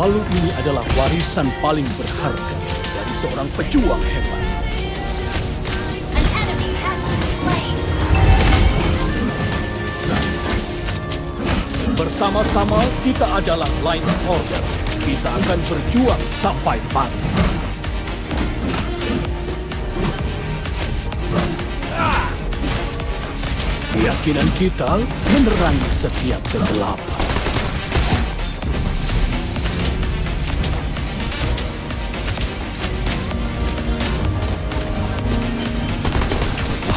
Palu ini adalah warisan paling berharga dari seorang pejuang hebat. Bersama-sama kita adalah Line Order. Kita akan berjuang sampai mati. Keyakinan kita menerangi setiap kegelapan.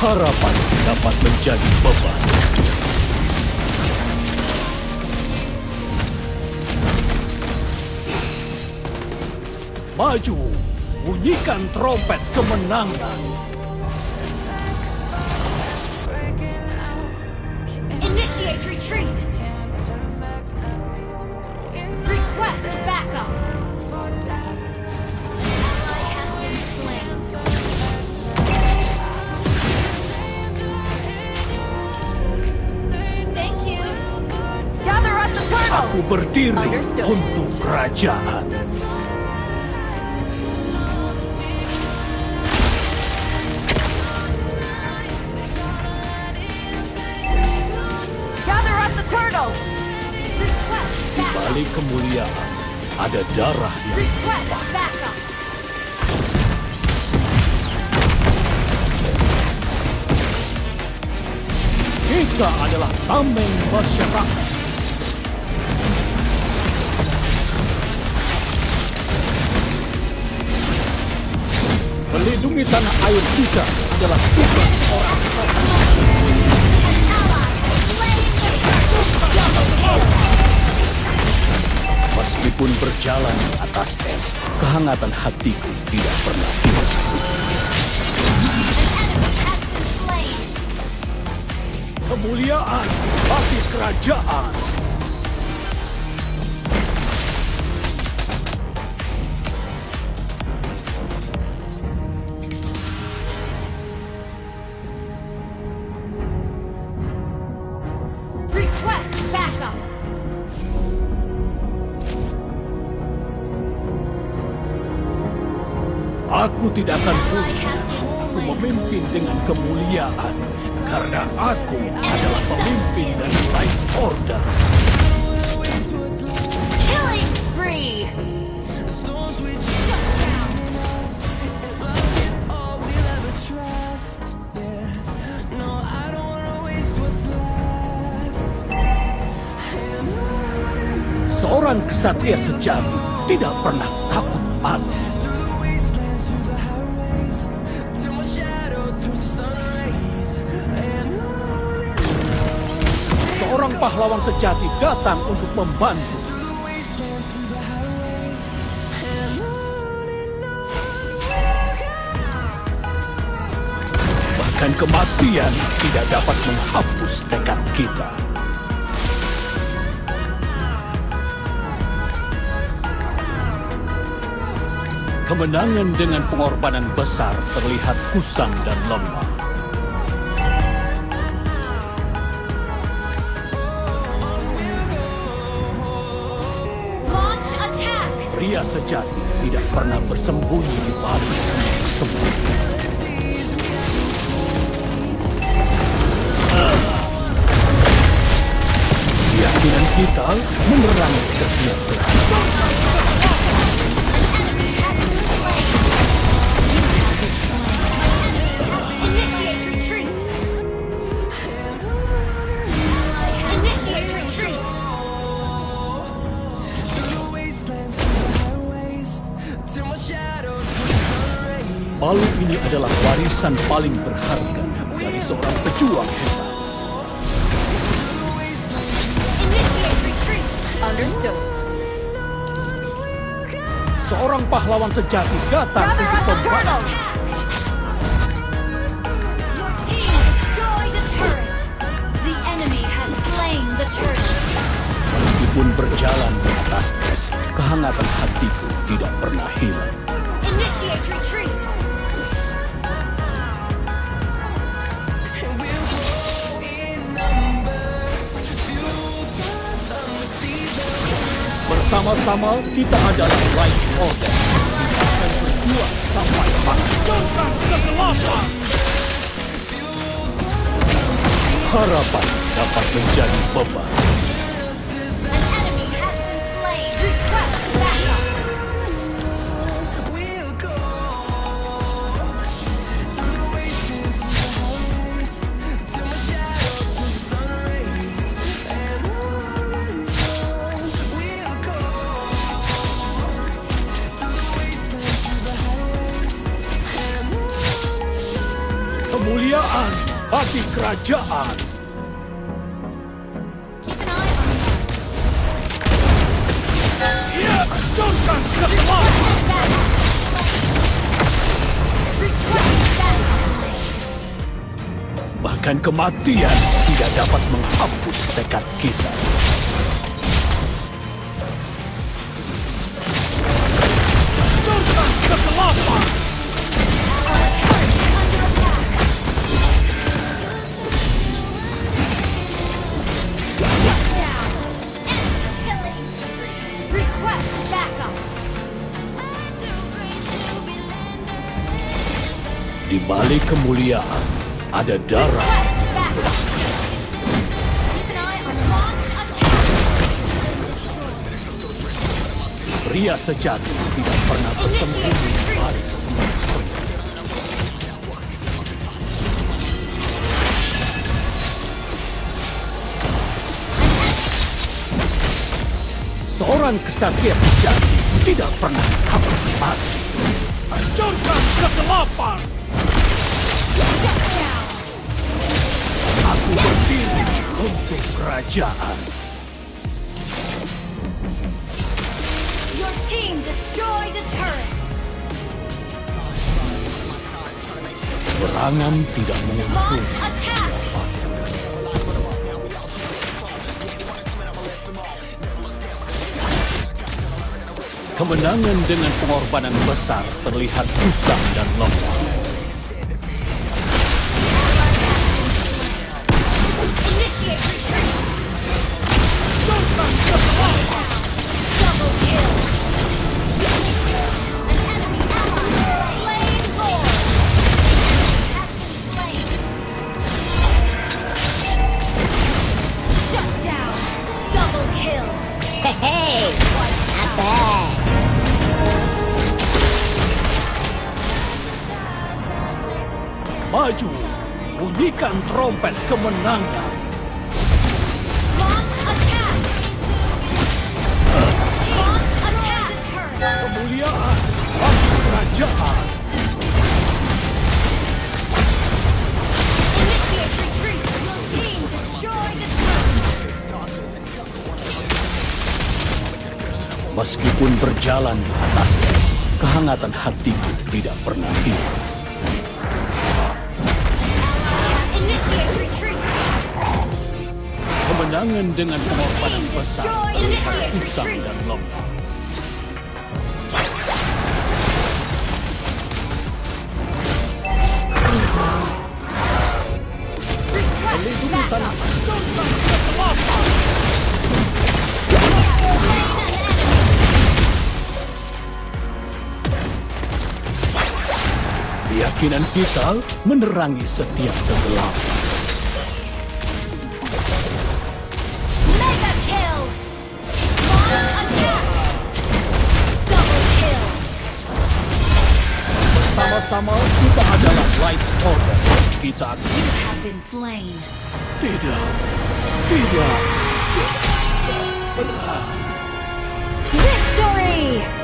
Harapan dapat menjadi beban. Maju, bunyikan trompet kemenangan. Aku berdiri untuk kerajaan. Di balik kemuliaan ada darah yang kita adalah tameng masyarakat. Melindungi tanah air kita adalah tugas seorang Meskipun berjalan di atas es, kehangatan hatiku tidak pernah hilang. Kemuliaan bagi kerajaan. Aku tidak akan pulih Aku memimpin dengan kemuliaan karena aku adalah pemimpin dari Light Order. Killing spree! Seorang kesatria sejati tidak pernah takut mati. Seorang pahlawan sejati datang untuk membantu. Bahkan kematian tidak dapat menghapus tekad kita. Kemenangan dengan pengorbanan besar terlihat kusam dan lemah. Pria sejati tidak pernah bersembunyi di balik semut-semut. Keyakinan kita memerangi setiap gerakan. Palu ini adalah warisan paling berharga dari seorang pejuang kita. Seorang pahlawan sejati datang untuk pembalas. Meskipun berjalan di atas es, kehangatan hatiku tidak pernah hilang. Initiate retreat! Bersama-sama kita adalah Light Order. Kita akan berjuang sampai hancurkan kegelapan. Harapan dapat menjadi beban. Kemuliaan bagi kerajaan. Ia hancurkan! Bahkan kematian tidak dapat menghapus tekad kita. Balik kemuliaan ada darah. Pria sejati tidak pernah bersembunyi balik. Seorang kesatria sejati tidak pernah takut mati. Hancurkan kegelapan. Aku berdiri untuk kerajaan. Your team destroyed a turret! Serangan tidak menguntungkan. Kemenangan dengan pengorbanan besar terlihat usang dan lemah. Maju, bunyikan trompet kemenangan. Meskipun berjalan di atas es, kehangatan hatiku tidak pernah hilang. Kemenangan dengan pengorbanan besar terlihat usang dan lemah. Keyakinan kita menerangi setiap kegelapan. Sama-sama kita adalah Light Order. Kita You have been slain. tidak, tidak. Victory!